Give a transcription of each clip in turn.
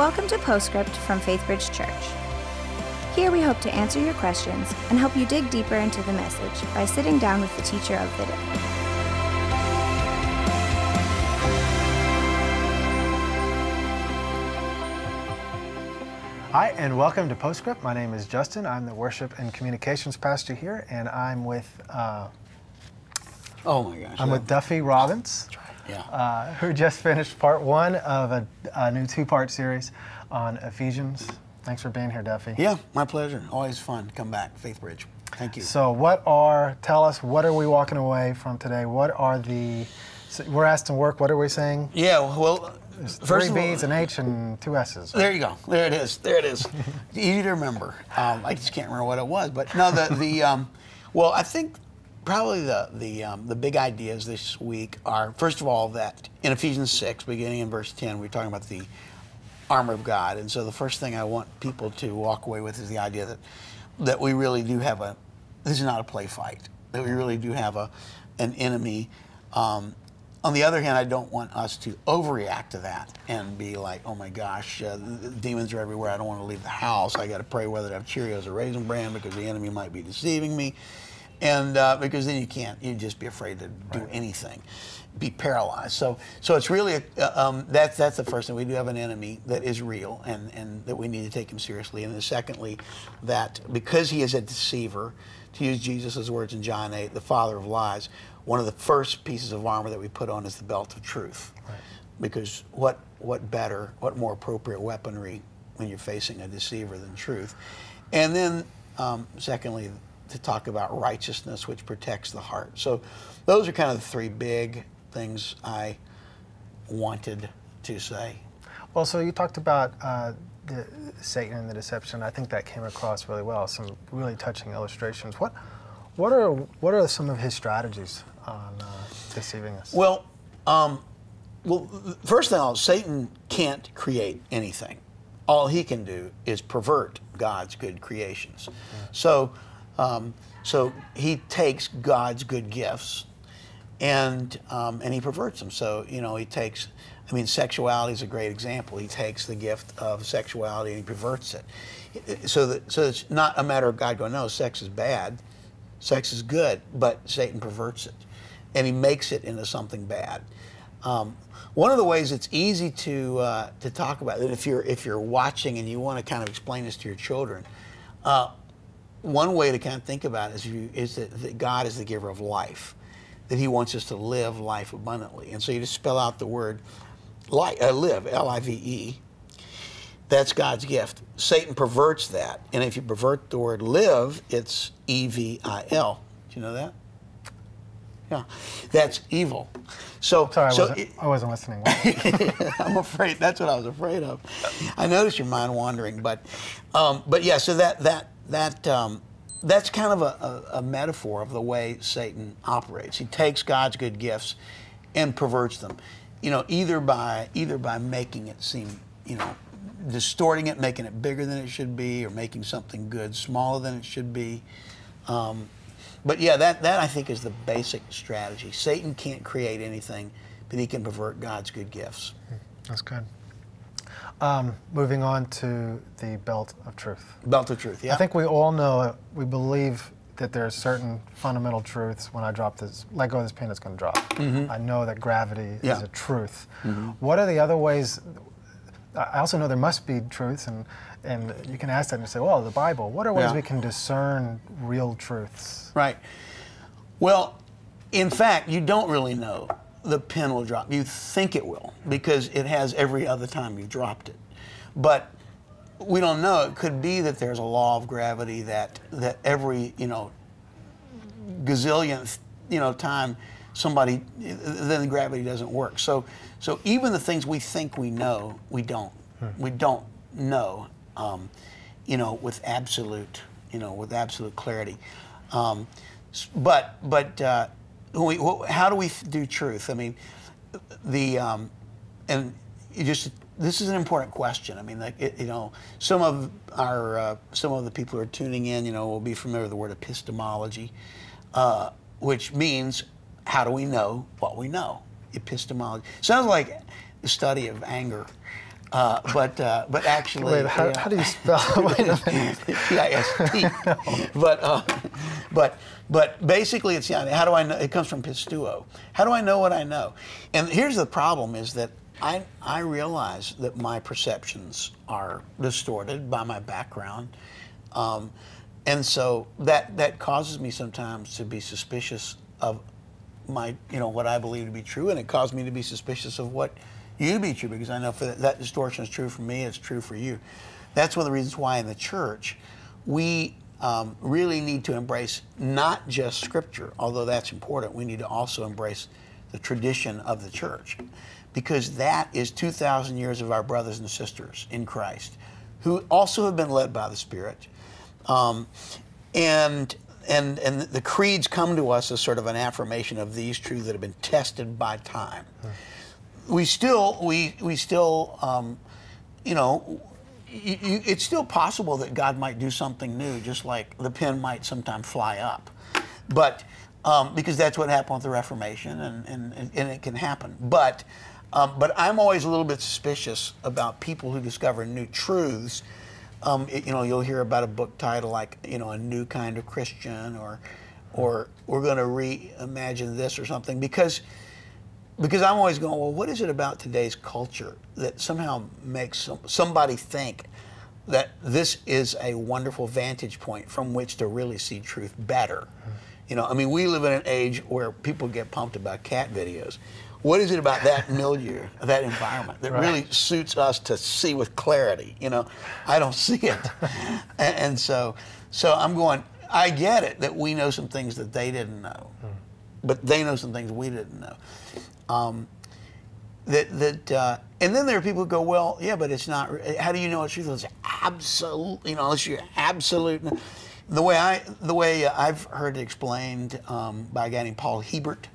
Welcome to Postscript from Faithbridge Church. Here we hope to answer your questions and help you dig deeper into the message by sitting down with the teacher of the day. Hi, and welcome to Postscript. My name is Justin. I'm the worship and communications pastor here, and I'm with uh, Oh my gosh. I'm with Duffy Robbins, Yeah. uh, who just finished part one of a, a new two-part series on Ephesians. Thanks for being here, Duffy. yeah, my pleasure. Always fun to come back, Faithbridge. Thank you. So, what are? Tell us what are we walking away from today? What are the? So we're asked to work. What are we saying? yeah, well, There's first three of all, B's, an H, and two S's. there you go. There it is. There it is. Easy to remember. Um, I just can't remember what it was, but no, the the um, well, I think probably the the um, the big ideas this week are first of all that in Ephesians six, beginning in verse ten, we're talking about the armor of God, and so the first thing I want people to walk away with is the idea that that we really do have a this is not a play fight. That we really do have a an enemy. Um, on the other hand, I don't want us to overreact to that and be like, "Oh my gosh, uh, demons are everywhere. I don't want to leave the house. I got to pray whether to have Cheerios or Raisin Bran because the enemy might be deceiving me." And uh, because then you can't, you just be afraid to do anything, be paralyzed. So, so it's really a, um, that's that's the first thing. We do have an enemy that is real, and and that we need to take him seriously. And then secondly, that because he is a deceiver, to use Jesus' words in John 8, the father of lies, one of the first pieces of armor that we put on is the belt of truth. Because what, what better, what more appropriate weaponry when you're facing a deceiver than truth? And then, um, secondly, to talk about righteousness, which protects the heart. So those are kind of the three big things I wanted to say. Well, so you talked about uh, the Satan and the deception. I think that came across really well. Some really touching illustrations. What, what are what are some of his strategies on uh, deceiving us? Well, um, well, first of all, Satan can't create anything. All he can do is pervert God's good creations. So, um, so he takes God's good gifts and um, and he perverts them. So you know he takes. I mean, sexuality is a great example. He takes the gift of sexuality and he perverts it. So that so it's not a matter of God going, no, sex is bad, sex is good, but Satan perverts it, and he makes it into something bad. Um, one of the ways it's easy to uh, to talk about it, if you're if you're watching and you want to kind of explain this to your children, uh, one way to kind of think about it is, you, is that, that God is the giver of life, that He wants us to live life abundantly, and so you just spell out the word li uh, live, L-I-V-E. That's God's gift. Satan perverts that, and if you pervert the word live, it's E-V-I-L. Do you know that? Yeah, that's evil. So, Sorry, I so wasn't, it- I wasn't listening. I'm afraid that's what I was afraid of. I noticed your mind wandering, but um, but yeah. So that that that um, that's kind of a, a, a metaphor of the way Satan operates. He takes God's good gifts and perverts them. You know, either by either by making it seem you know distorting it, making it bigger than it should be, or making something good smaller than it should be. Um, but yeah, that, that I think is the basic strategy. Satan can't create anything, but he can pervert God's good gifts. That's good. Um, moving on to the belt of truth. Belt of truth, yeah. I think we all know, we believe that there are certain fundamental truths. When I drop this, let go of this pin, it's going to drop. I know that gravity is. Yeah. Mm-hmm. a truth. What are the other ways? I also know there must be truths, and and you can ask that and say, well, the Bible. What are ways Yeah. we can discern real truths? Right. Well, in fact, you don't really know the pin will drop. You think it will because it has every other time you dropped it. But we don't know. It could be that there's a law of gravity that that every, you know, gazillionth, you know, time somebody then gravity doesn't work. So so even the things we think we know, we don't. We don't know. Um, you know, with absolute, you know, with absolute clarity. Um, but but uh, we, how do we do truth? I mean, the um, and you just this is an important question. I mean, like it, you know, some of our uh, some of the people who are tuning in, you know, will be familiar with the word epistemology, uh, which means how do we know what we know? Epistemology sounds like the study of anger. Uh, but uh, but actually, Wait, how, yeah. how do you spell? Wait a minute. P-I-S-T. but uh, but but but basically, it's yeah. How do I know? It comes from pisteuo. How do I know what I know? And here's the problem: is that I I realize that my perceptions are distorted by my background, um, and so that that causes me sometimes to be suspicious of my you know what I believe to be true, and it caused me to be suspicious of what you be true because I know that, that distortion is true for me, it's true for you. That's one of the reasons why in the church we um, really need to embrace not just Scripture, although that's important. We need to also embrace the tradition of the church because that is 2,000 years of our brothers and sisters in Christ who also have been led by the Spirit. Um, and and and the creeds come to us as sort of an affirmation of these truths that have been tested by time. We still we we still um, you know you, you, it's still possible that God might do something new, just like the pen might sometime fly up, but um, because that's what happened with the Reformation, and and, and it can happen, but. Um, but I'm always a little bit suspicious about people who discover new truths um, it- you know, you'll hear about a book title like, you know, a new kind of Christian, or, or we're going to reimagine this or something, because, because I'm always going, well, what is it about today's culture that somehow makes some, somebody think that this is a wonderful vantage point from which to really see truth better? You know, I mean, we live in an age where people get pumped about cat videos. What is it about that milieu, that environment, that Right. really suits us to see with clarity? You know, I don't see it, and, and so, so I'm going. I get it that we know some things that they didn't know, but they know some things we didn't know. Um, that that uh, and then there are people who go, well, yeah, but it's not. How do you know it's truthful? It's absolute, you know, unless you're absolute. The way I, the way I've heard it explained um, by a guy named Paul Hiebert,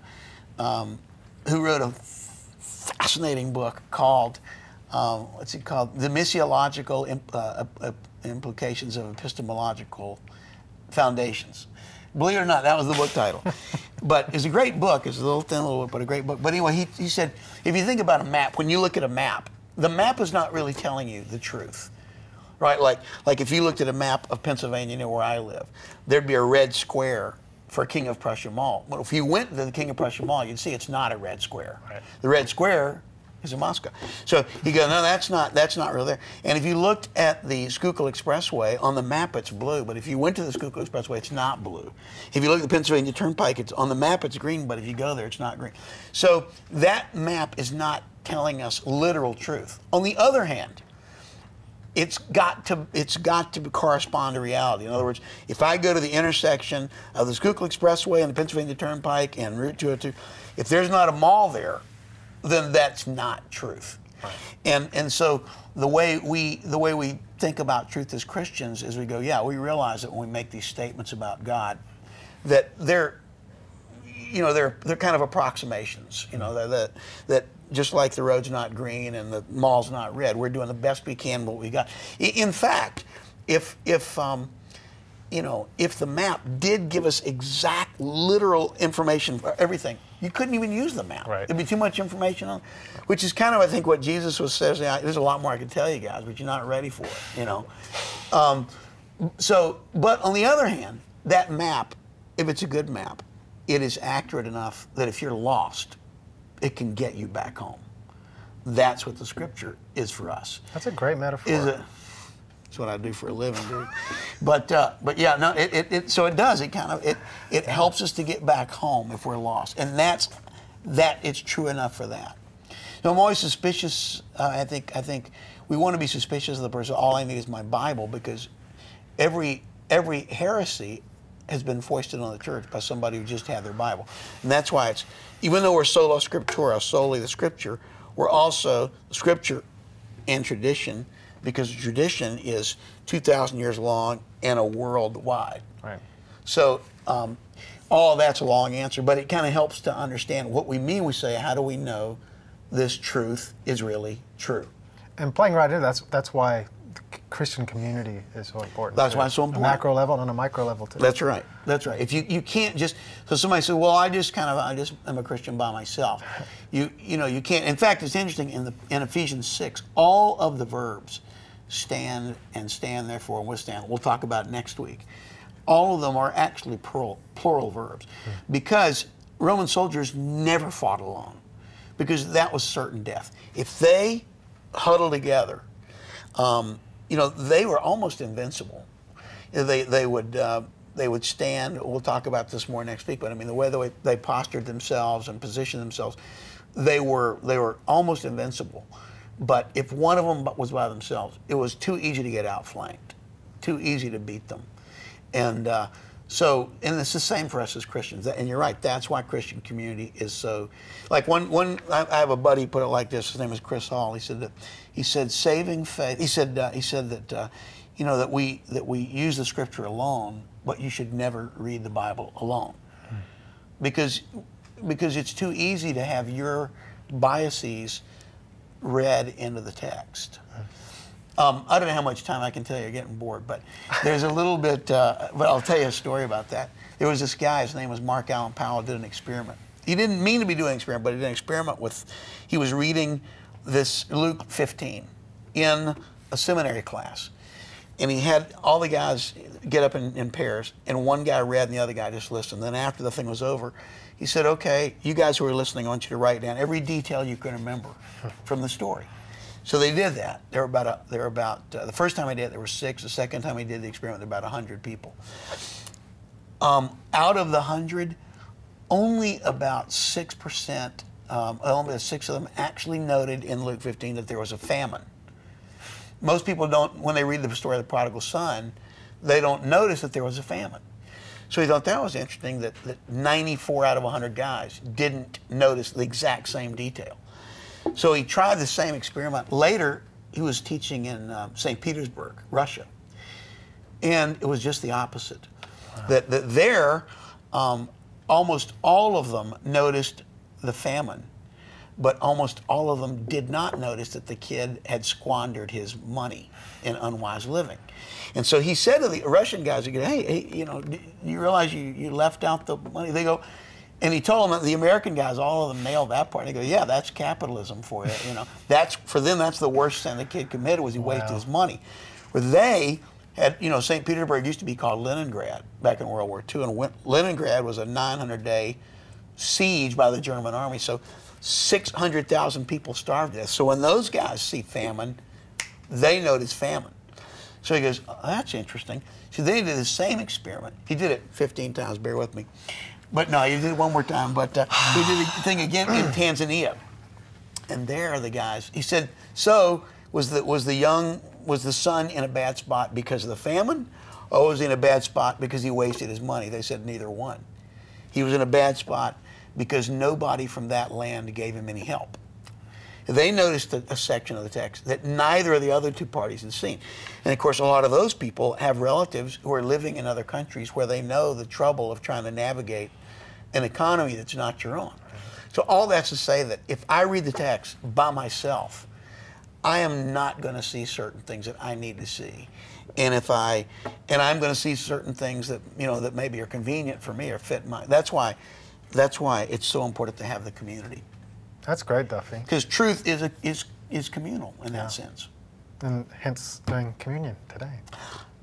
um, who wrote a fascinating book called, um, what's it called? The Missiological Imp- uh, uh, Implications of Epistemological Foundations. Believe it or not, that was the book title. but it's a great book. It's a little thin little book, but a great book. But anyway, he, he said, if you think about a map, when you look at a map, the map is not really telling you the truth. Right? Like, like if you looked at a map of Pennsylvania near where I live, there'd be a red square for King of Prussia Mall. But if you went to the King of Prussia Mall, you'd see it's not a red square. Right. The red square in Moscow. So you go, no, that's not that's not real there. And if you looked at the Schuylkill Expressway on the map, it's blue. But if you went to the Schuylkill Expressway, it's not blue. If you look at the Pennsylvania Turnpike, it's on the map, it's green. But if you go there, it's not green. So that map is not telling us literal truth. On the other hand, it's got to it's got to correspond to reality. In other words, if I go to the intersection of the Schuylkill Expressway and the Pennsylvania Turnpike and Route 202, if there's not a mall there, then that's not truth. And and so the way we the way we think about truth as Christians is we go, yeah, we realize that when we make these statements about God, that they're you know they're they're kind of approximations. You know that that that just like the road's not green and the mall's not red, we're doing the best we can with what we got. In fact, if if um, you know if the map did give us exact literal information for everything, you couldn't even use the map. Right. It'd be too much information on, which is kind of I think what Jesus was saying. There's a lot more I could tell you guys, but you're not ready for it. You know. Um, so, but on the other hand, that map, if it's a good map, it is accurate enough that if you're lost, it can get you back home. That's what the scripture is for us. That's a great metaphor. Is it? That's what I do for a living, dude. but uh, but yeah, no, it, it, it so it does. It kind of it it helps us to get back home if we're lost, and that's that. It's true enough for that. So I'm always suspicious. Uh, I think I think we want to be suspicious of the person. All I need is my Bible because every every heresy has been foisted on the church by somebody who just had their Bible, and that's why it's even though we're sola scriptura, solely the Scripture, we're also Scripture and tradition because tradition is 2,000 years long and a worldwide. Right. So um, all that's a long answer, but it kind of helps to understand what we mean. We say, how do we know this truth is really true? And playing right in, that's that's why the Christian community is so important. That's why it's so On a important. macro level and on a micro level too. That's right. That's right. If you, you can't just so somebody says, well, I just kind of I just am a Christian by myself. You you know you can't. In fact, it's interesting in the in Ephesians six, all of the verbs stand and stand therefore and withstand. We'll talk about next week. All of them are actually plural plural verbs because Roman soldiers never fought alone because that was certain death. If they huddled together, um, you know, they were almost invincible. They, they would uh, they would stand. We'll talk about this more next week. But I mean, the way they, they postured themselves and positioned themselves, they were they were almost invincible. But if one of them was by themselves, it was too easy to get outflanked, too easy to beat them, and uh, so and it's the same for us as Christians. And you're right. That's why Christian community is so. Like one one I have a buddy put it like this. His name is Chris Hall. He said that he said saving faith. He said uh, he said that. Uh, you know that we that we use the scripture alone, but you should never read the Bible alone, because because it's too easy to have your biases read into the text. Um, I don't know how much time I can tell you. Getting bored, but there's a little bit. Uh, but I'll tell you a story about that. There was this guy. His name was Mark Allan Powell. Did an experiment. He didn't mean to be doing an experiment, but he did an experiment with. He was reading this Luke 15 in a seminary class, and he had all the guys get up in, in pairs, and one guy read and the other guy just listened. Then after the thing was over, he said, "Okay, you guys who are listening, I want you to write down every detail you can remember from the story." So they did that. There were about a, there were about uh, the first time I did it, there were six. The second time I did the experiment, there were about hundred people. Um, out of the hundred, only about six percent, um, only six of them actually noted in Luke 15 that there was a famine. Most people don't, when they read the story of the prodigal son, they don't notice that there was a famine. So he thought that was interesting that, that 94 out of 100 guys didn't notice the exact same detail. So he tried the same experiment. Later, he was teaching in uh, St. Petersburg, Russia. And it was just the opposite. That, that there, um, almost all of them noticed the famine, but almost all of them did not notice that the kid had squandered his money in unwise living. And so he said to the Russian guys, he go, hey, hey, you know, do you realize you, you left out the money? They go, and he told them the American guys, all of them nailed that part. They go, yeah, that's capitalism for you. You know, that's for them. That's the worst sin the kid committed was he wasted his money. Where they had, you know, St. Petersburg used to be called Leningrad back in World War II, and Leningrad was a 900-day siege by the German army. So 600,000 people starved to death. So when those guys see famine, they notice famine. So he goes, oh, that's interesting. So then he did the same experiment. He did it 15 times, bear with me. But no, he did it one more time. But uh, he did the thing again in Tanzania. And there are the guys. He said, so was the, was the young, was the son in a bad spot because of the famine? Or was he in a bad spot because he wasted his money? They said neither one. He was in a bad spot because nobody from that land gave him any help. They noticed a, a section of the text that neither of the other two parties had seen. And of course, a lot of those people have relatives who are living in other countries where they know the trouble of trying to navigate an economy that's not your own. So, all that's to say that if I read the text by myself, I am not going to see certain things that I need to see. And if I, and I'm going to see certain things that you know that maybe are convenient for me or fit my. That's why, that's why it's so important to have the community That's great, Duffy. because truth is a, is is communal in Yeah. that sense. And hence doing communion today.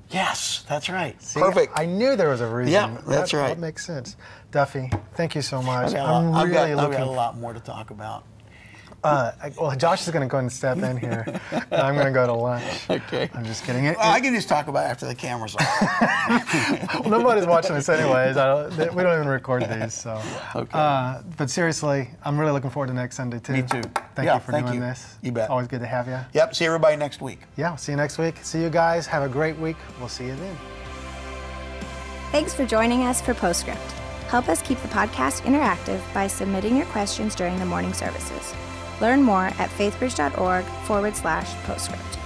Yes, that's right. See, Perfect. I knew there was a reason. Yeah, that's that, right. That makes sense. Duffy, thank you so much. I've got, I'm a lot- I've really got- I've got a lot more to talk about. Uh, I- well, Josh is going to go and step in here. and I'm going to go to lunch. Okay. I'm just kidding. It, Well, I can just talk about it after the camera's off. well, nobody's watching this anyways. I don't, they- we don't even record these. So. Okay. Uh, but seriously, I'm really looking forward to next Sunday too. Me too. Thank Yeah, you for thank doing you. this. You bet. Always good to have you. yep. See everybody next week. Yeah. See you next week. See you guys. Have a great week. We'll see you then. Thanks for joining us for Postscript. Help us keep the podcast interactive by submitting your questions during the morning services. Learn more at faithbridge.org forward slash postscript.